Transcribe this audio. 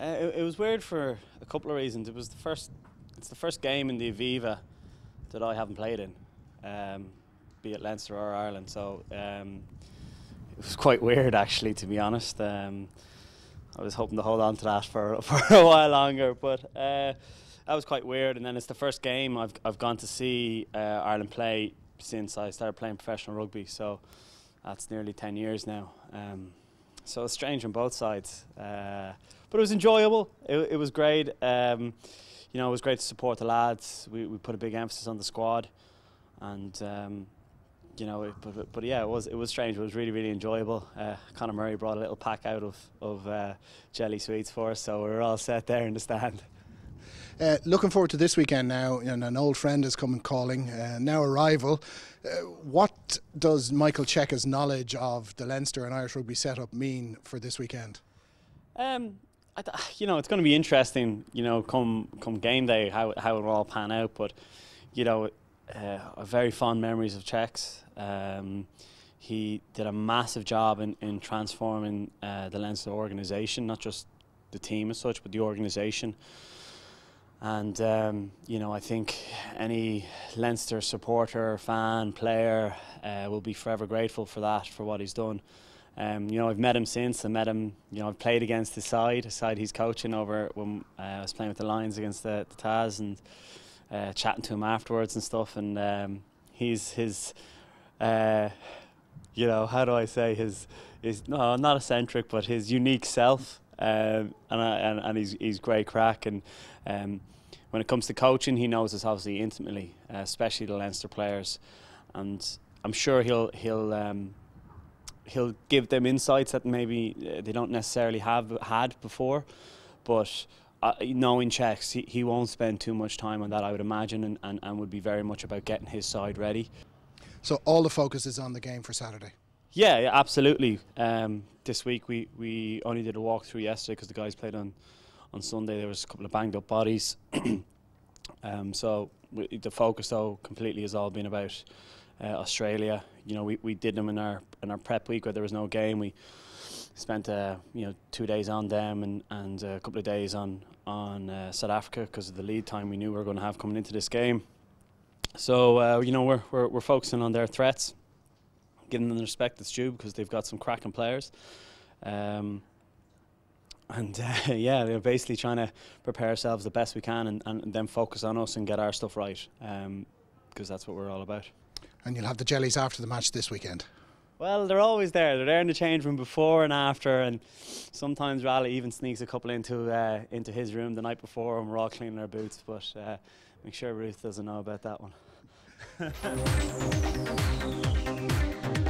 it was weird for a couple of reasons. It was the first, it's the first game in the Aviva that I haven't played in, um, be it Leinster or Ireland. So um, it was quite weird, actually, to be honest. Um, I was hoping to hold on to that for for a while longer, but uh, that was quite weird. And then it's the first game I've I've gone to see uh, Ireland play since I started playing professional rugby. So that's nearly ten years now. So it's strange on both sides, uh, but it was enjoyable. It, it was great. Um, you know, it was great to support the lads. We, we put a big emphasis on the squad, and um, you know, it, but, but yeah, it was it was strange. It was really really enjoyable. Uh, Conor Murray brought a little pack out of of uh, jelly sweets for us, so we were all set there in the stand. Uh, looking forward to this weekend now, and an old friend is coming calling, uh, now a rival. Uh, what does Michael Cheika's knowledge of the Leinster and Irish rugby setup mean for this weekend? Um, you know, it's going to be interesting. You know, come come game day, how how it will all pan out. But you know, uh, very fond memories of Cheiks. Um, he did a massive job in in transforming uh, the Leinster organisation, not just the team as such, but the organisation. And um, you know, I think any Leinster supporter, fan, player uh, will be forever grateful for that, for what he's done. Um, you know, I've met him since. I met him. You know, I've played against his side, his side he's coaching over when uh, I was playing with the Lions against the, the Tahs, and uh, chatting to him afterwards and stuff. And um, he's his, uh, you know, how do I say his, his no, not eccentric, but his unique self um, and, and and he's he's great crack. And um, when it comes to coaching, he knows us obviously intimately, uh, especially the Leinster players, and I'm sure he'll he'll. Um, he'll give them insights that maybe uh, they don't necessarily have had before, but uh, knowing Cheiks, he, he won't spend too much time on that, I would imagine, and, and, and would be very much about getting his side ready. So all the focus is on the game for Saturday. Yeah, yeah absolutely. Um, this week we, we only did a walkthrough yesterday because the guys played on on Sunday. There was a couple of banged up bodies. um, so we, the focus though completely has all been about uh, Australia. You know, we, we did them in our in our prep week where there was no game. We spent uh, you know two days on them and, and a couple of days on on uh, South Africa because of the lead time we knew we were going to have coming into this game. So uh, you know we're, we're we're focusing on their threats, giving them the respect that's due because they've got some cracking players. Um, and uh, yeah, they're basically trying to prepare ourselves the best we can and, and then focus on us and get our stuff right because um, that's what we're all about. And you'll have the jellies after the match this weekend. Well, they're always there. They're there in the change room before and after, and sometimes Raleigh even sneaks a couple into uh, into his room the night before, and we're all cleaning our boots. But uh, make sure Ruth doesn't know about that one. Thank you.